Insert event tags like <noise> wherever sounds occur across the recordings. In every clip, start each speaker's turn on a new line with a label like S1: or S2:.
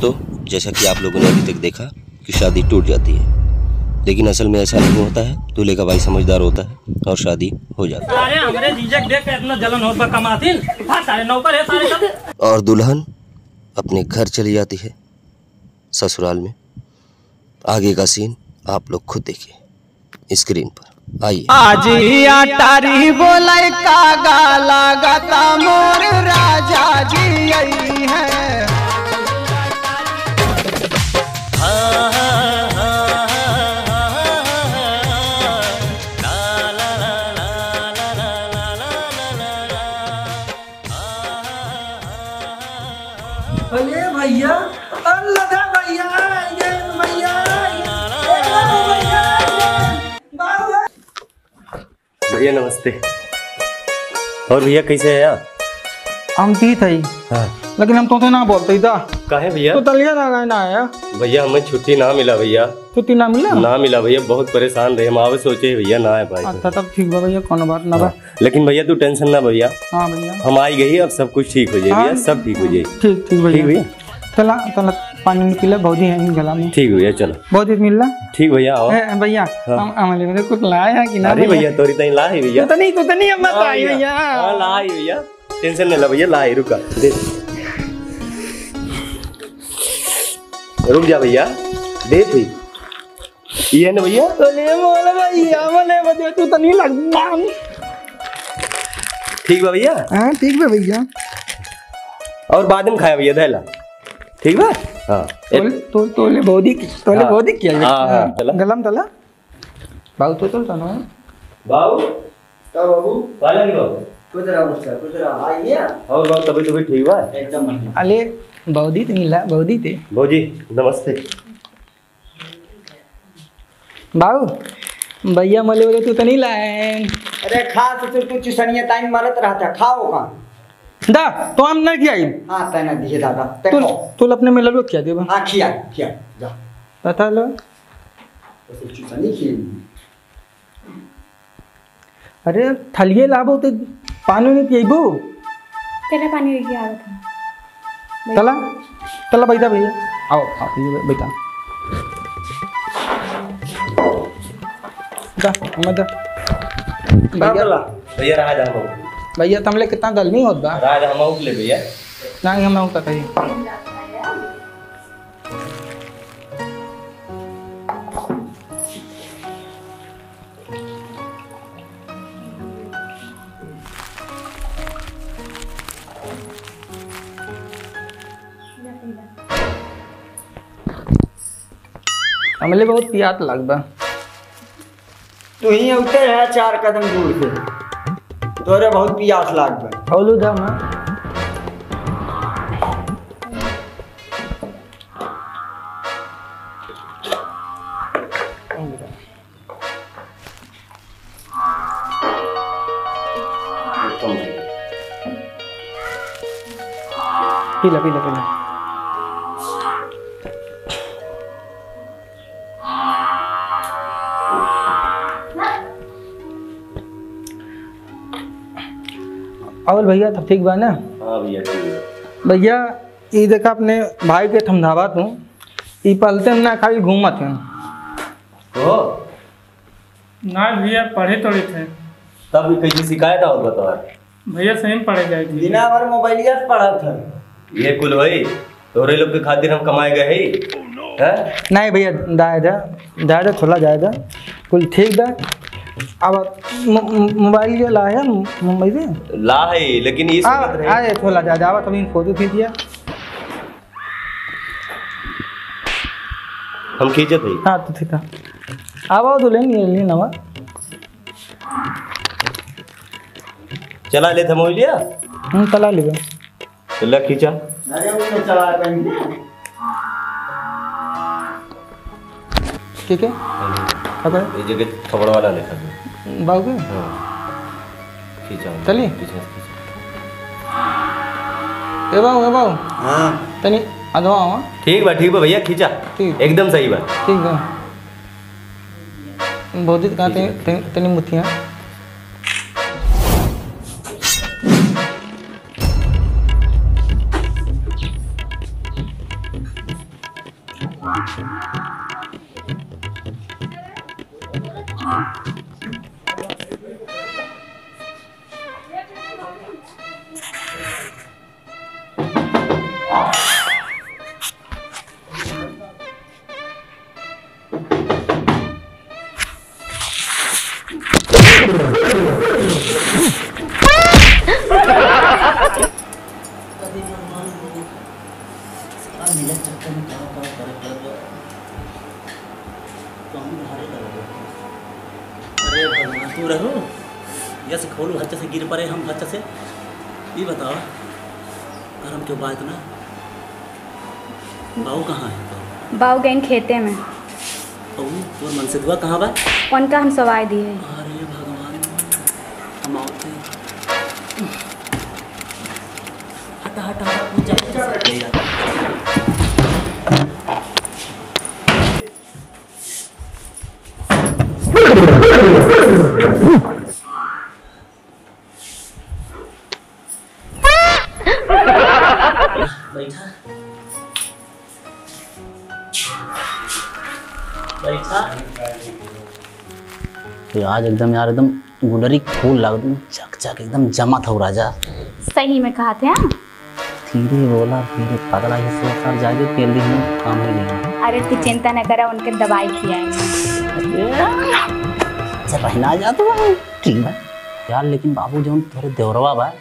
S1: दोस्तों जैसा कि आप लोगों ने अभी तक देखा कि शादी टूट जाती है। लेकिन असल में ऐसा नहीं होता है। दूल्हे का भाई समझदार होता है और शादी हो जाती
S2: हाँ।
S1: और दुल्हन अपने घर चली जाती है ससुराल में। आगे का सीन आप लोग खुद देखिए स्क्रीन पर। आइए।
S3: आजी अटारी बोले का गाला गता मोर राजा जी आई है।
S4: भैया
S1: नमस्ते। और भैया कैसे है आप?
S4: हम ती थई
S1: हाँ।
S4: लेकिन हम तो ना बोलते था
S1: काहे भैया?
S4: तो तलिया ना ना आया।
S1: भैया हमें छुट्टी ना मिला भैया।
S4: छुट्टी ना मिला?
S1: ना मिला भैया बहुत परेशान रहे। हम आवे सोचे भैया ना आए भाई
S4: अच्छा तब ठीक बा भैया कोनो बात ना बा।
S1: लेकिन भैया तू टेंशन ना भैया।
S4: हाँ भैया।
S1: हम आई गई अब सब कुछ ठीक हो जाए भैया
S4: हाँ।
S1: सब ठीक हो जाए।
S4: ठीक ठीक भैया।
S1: भैया?
S4: चला। पानी निकले बहुत ही गला में।
S1: ठीक भैया चलो।
S4: बहुत ही मिल रहा
S1: ठीक भैया आओ।
S4: भैया हम हमारे लिए कुछ लाया है कि ना
S1: अरे भैया? तोरी तई ला है भैया।
S4: तो नहीं तो नहीं हम
S1: हाँ
S4: बताइए भैया।
S1: हाँ ला है भैया। टेंशन नहीं ला भैया ला है रुका दे। रुक जा भैया दे थी ये ना भैया?
S4: बोले बोले भैया बोले बोले तू तो नहीं लगता
S1: ठीक बा भैया?
S4: हाँ ठीक है भैया।
S1: और बाद में खाया भैया धैला ठीक बा?
S4: तो बाबू
S1: बाबू
S5: कुछ कुछ
S1: और बाबू तभी तभी ठीक
S5: एकदम
S4: अले बौदी तो मिला बौदी थे।
S1: भौजी नमस्ते।
S4: बाबू भैया मोले बोले तू तो नहीं लाए।
S5: अरे खा तो तू तू चिसनिया टाइम मारत रहता खाओ का
S4: दा तो हम नहीं खियाई
S5: हाँ तैना दिए दादा।
S4: तू तू अपने में ललो क्या देबा
S5: हाँ खिया खिया जा।
S4: बता लो।
S5: तो
S4: अरे थलिए लाबो तो पानी नहीं पिएबो
S6: तेरा पानी लेके आ रहा था।
S4: चला चला बैठा भैया। आओ आओ भैया बैठा। जा हम जा। भैया
S1: भैया। राज हम
S4: भैया तुमले कितना गर्मी होत बा?
S1: राज हम ले भैया।
S4: नहीं हम ना कहीं हमले बहुत पियात लगता
S5: तू ही उतर है चार कदम दूर से। तोरे बहुत प्यास लाग
S4: औलू जा ना। पीला पीला पीला। और भैया तब ठीक बा ना?
S1: हाँ भैया
S4: भैया ये देखा अपने भाई के ठमधावा तू। ई पलते ना खाली घूमत हैं।
S2: ना भैया पढ़े थोड़ी थे।
S1: तब भी कैसे शिकायत आवत बताओ
S2: भैया सही में पढ़े गए थे।
S5: बिना भर मोबाइलिया से पढ़ा था।
S1: ये कुल भाई तोरे लोग के खातिर हम कमाए गए ही। हैं?
S4: नहीं भैया दायदा दायदा थोड़ा जायदा कुल ठीक बा। अब मोबाइल जो ला है मुंबई से?
S1: ला है लेकिन ये रहे
S4: आए थोड़ा जायदा आवा तभी फ़ोटो खींच दिया
S1: हम खींचत है
S4: हाँ तो ठीक है। आवा तो लेंगे ले नवा
S1: चला ले थमो लिया
S4: हम चला लेबे
S1: चला खींचा।
S5: अरे उसने चला
S4: ठीक है। अब
S1: ये जगह खबर वाला देखा
S4: बाबू के?
S1: हाँ। खींचा खींचा।
S4: ए बाबू ए बाबू
S5: हाँ।
S4: तनी अधवा आवा
S1: ठीक बा ठीक बा भैया खींचा। एकदम सही बा।
S4: ठीक है बहुत ही कहाँ तनी तनी मुठियाँ
S7: तू रहो? यस खोलू हच्चे से गिर पड़े हम हच्चे से। ये बताओ ना कहाँ है?
S6: बाऊ गैन खेते में।
S7: तोर मन से दुआ कहाँ बा?
S6: उनका हम सवाई दिए।
S7: हम आओते हटा हटा बैठा। बैठा। तो आज एकदम यार एकदम गुलरी फूल लग चक चक एकदम जमा था राजा।
S6: सही में कहा थे हाँ?
S7: धीरे बोला धीरे पगला ही सोचा जाके तेल दिन में काम ही नहीं।
S6: अरे तू चिंता न करा उनके दवाई खिलाएँगे
S7: रहना पहना जा तो ठीक है। यार लेकिन बाबू जो थोड़े देवरवा बा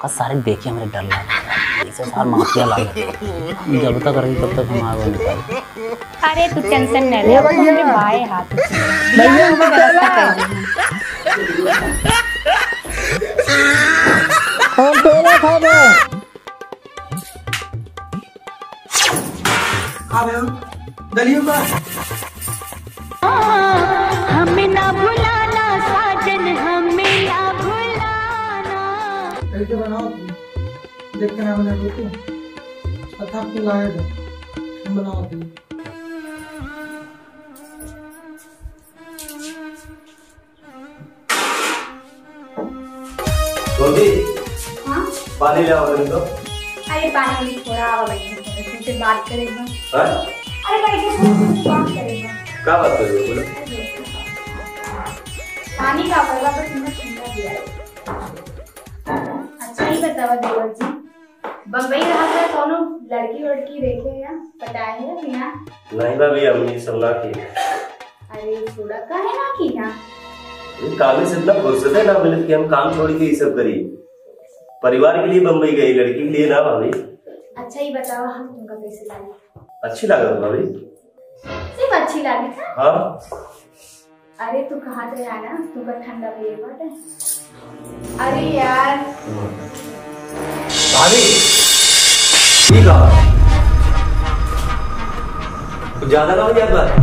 S7: का सारे देखे हमारे डर लगा। ऐसे साल माफिया लगा जब तक रही तब तक हम आगे निकाल
S6: अरे तू टेंशन न ले बाएँ हाथ भैया हमें व्यवस्था कर
S4: तुम देख। के ना बना देते अच्छा आपको लाए दो हम बनाओ तुम
S1: गोदी
S6: हाँ?
S1: पानी ले आओ तो
S6: अरे पानी में थोड़ा आवा बैठे थोड़े तुमसे बात करेगा।
S1: हाँ?
S6: अरे बैठे थोड़ा बात करेगा। <laughs>
S1: क्या बात कर रहे हो बोलो।
S6: पानी का पड़वा तो तुमने ठंडा दिया है। अच्छा ही बतावा देवर जी। बम्बई रहा था कौनो लड़की वड़की देखे या? पटाए है कि ना
S1: नहीं भाभी हमने सब ना की।
S6: अरे थोड़ा का है ना कि ना?
S1: ये काम से इतना फुर्सत है ना मिले कि हम काम छोड़ के ये सब करिए परिवार के लिए बम्बई गई लड़की के लिए ना भाभी?
S6: अच्छा ही बताओ हम तुमका कैसे लगे
S1: अच्छी लगा भाभी।
S6: सिर्फ़ अच्छी लगी था?
S1: हाँ।
S6: अरे तू कहाँ से आना तुमका ठंडा पिए बाटे अरे यार।
S1: भाभी ठीक है। कुछ ज़्यादा ना हो जाए बात रहे।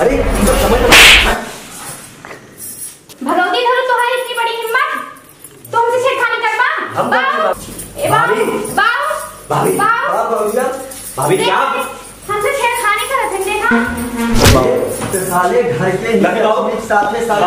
S1: अरे तो समझ
S6: भगवती धरो तुम्हारी इतनी बड़ी हिम्मत? तुम छेड़खानी करवा
S1: हम भाभी। भाभी। भाभी क्या?
S6: हमसे छेड़खानी करत है देखा।
S5: तो साले घर के ही साथ में साले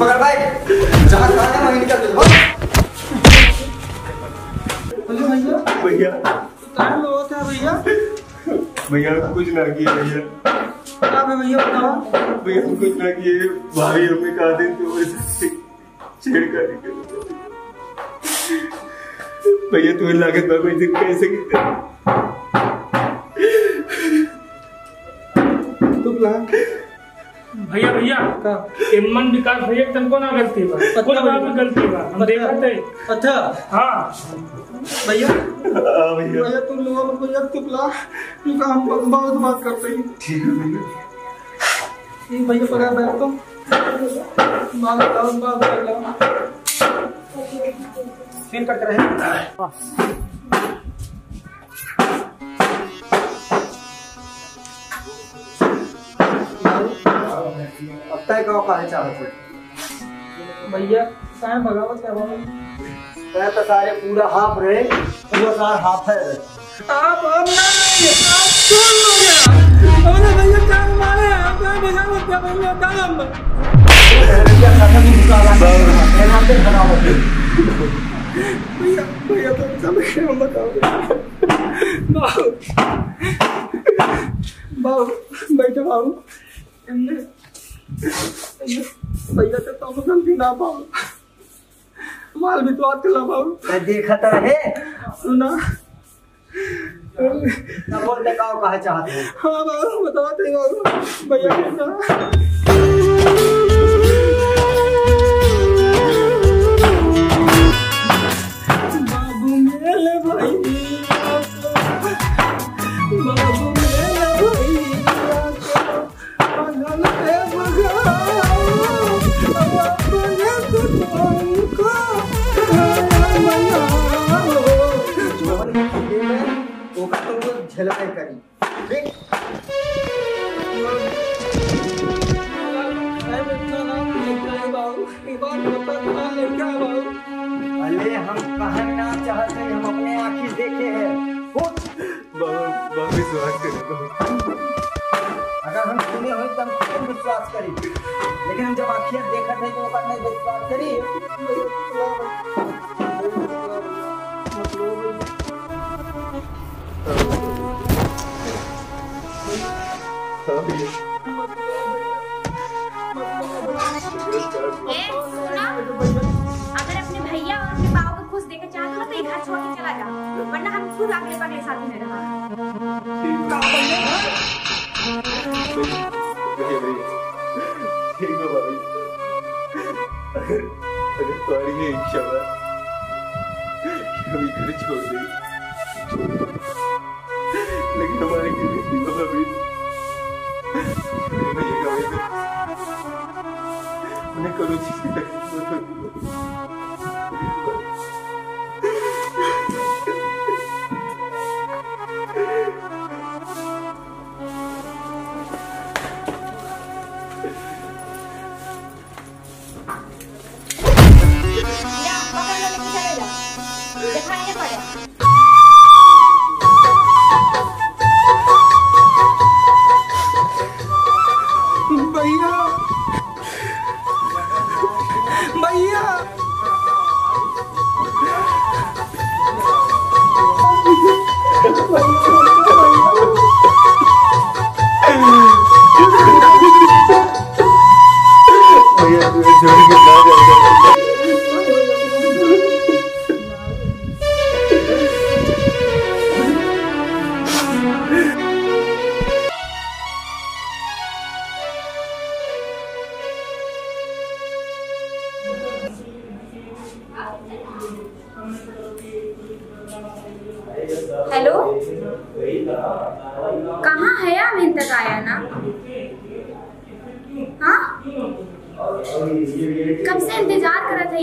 S5: पकड़ भाई। जहाँ खाने वहीं निकल दे
S4: भैया
S1: भैया।
S4: कहाँ भैया।
S1: भैया कुछ ना किए भैया।
S4: भैया
S1: भैया कुछ ना किए। भाभी हमने कहा दिन तो छेड़खानी कर भैया तुम्हें लागत बाबू इसे कैसे किया
S4: तू प्लान
S2: भैया भैया
S4: का?
S2: ए मन विकास भैया तनको ना गलती बा कुल बात में गलती बा हम देखत है।
S4: अच्छा
S2: हाँ।
S4: भैया।
S1: हाँ भैया।
S4: तुम लोगों को भैया तू प्लान तू का हम बहुत बात करते हैं।
S1: ठीक है भैया।
S4: ठीक भैया पकड़ बैठ बात करो बात कर लो सीन कट रहे।
S5: का काहे चाहत है
S4: भैया कहाँ बगावत क्या
S5: मैं तो सारे पूरा हाफ़ रहे पूरा सारा हाफ़ है।
S4: आप अब नहीं आप सुन लो यार अरे भैया क्या मारे आप क्या बगावत क्या भैया काम
S5: भैया खत्म ही। निकाला मैं नाम पे खड़ा हो
S4: भैया भैया तो सब क्या बताओ। बाबू बाबू बैठो बाबू भैया तो तुम गलती ना पाओ माल भी तो आते ला बाबू
S5: मैं देखा तो है
S4: सुना
S5: ना बोल दे का काहे चाहते है?
S4: हाँ ते बाबू भैया
S5: विश्वास करी। लेकिन हम जब आँखियाँ देखा थे तो ओकर नहीं विश्वास करी।
S6: अगर अपने भैया और अपने बाबू को खुश देखना चाहते हो तो ये घर छोड़ के चला जा, वरना हम खुद अगले पगले साथ में
S8: अगर तुम्हारी ये इच्छा है कि हम घर छोड़ दें लेकिन हमारे घर में तीनों अभी भैया का वैसे उन्हें करो चीज़ की तकलीफ़
S6: हेलो? कहाँ है आप इन तक आया ना? हाँ? कब से इंतज़ार कर रहा था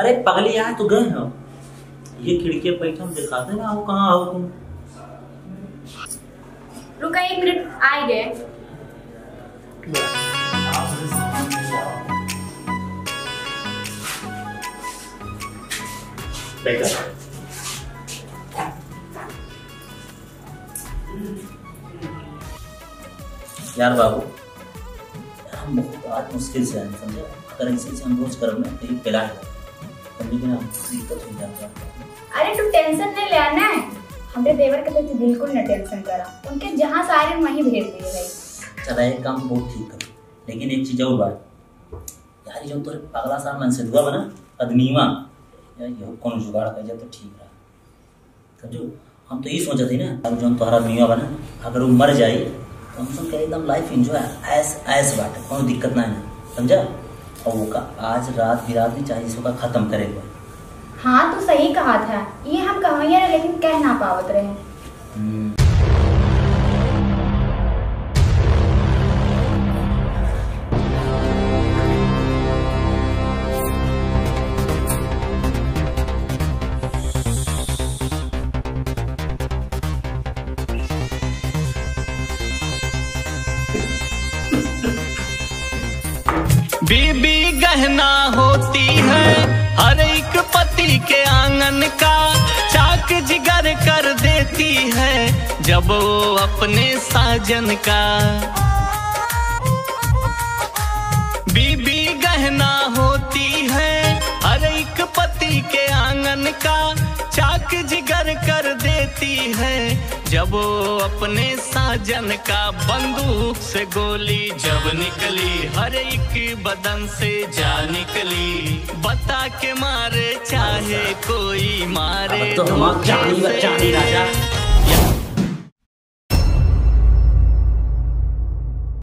S7: अरे पगली यार तू गए हो। ये खिड़की बैठा हम दिखाते ना आओ कहाँ आओ तुम?
S6: रुका एक मिनट आ ही गए
S7: बैठा यार बाबू हम बहुत मुश्किल से हैं समझे अगर ऐसे से हम रोज करो ना कहीं पिला है समझे कि ना दिक्कत हो जाता है।
S6: अरे तू टेंशन नहीं लेना है। हमरे देवर के तो तू बिल्कुल न टेंशन करा। उनके जहाँ सारे वहीं भेज दिए भाई।
S7: चला एक काम तो बहुत ठीक कर लेकिन एक चीज़ और बात। यार ये जो तोरे पगला सा मन से दुआ बना अदमीवा यार कौन जुगाड़ कर जाए तो ठीक रहा। समझो हम तो यही सोचा थे ना अब जो तुम्हारा मियाँ बना अगर वो मर जाए तो हम सब एकदम लाइफ इंजॉय ऐस ऐस बात कोनो दिक्कत ना है समझा? और वो का आज रात बिरात नहीं चाहिए इसको खत्म करेगा
S6: हाँ तो सही कहा था। ये हम कहा लेकिन कह ना पावत रहे।
S9: गहना होती है हर एक पति के आँगन का चाक जिगर कर देती है जब वो अपने साजन का। बीबी गहना होती है हर एक पति के आँगन का चाक जिगर कर देती है जब अपने साजन का बंदूक से गोली जब निकली हर एक बदन से जा निकली। बता के मारे चाहे कोई मारे
S7: तो हम राजा।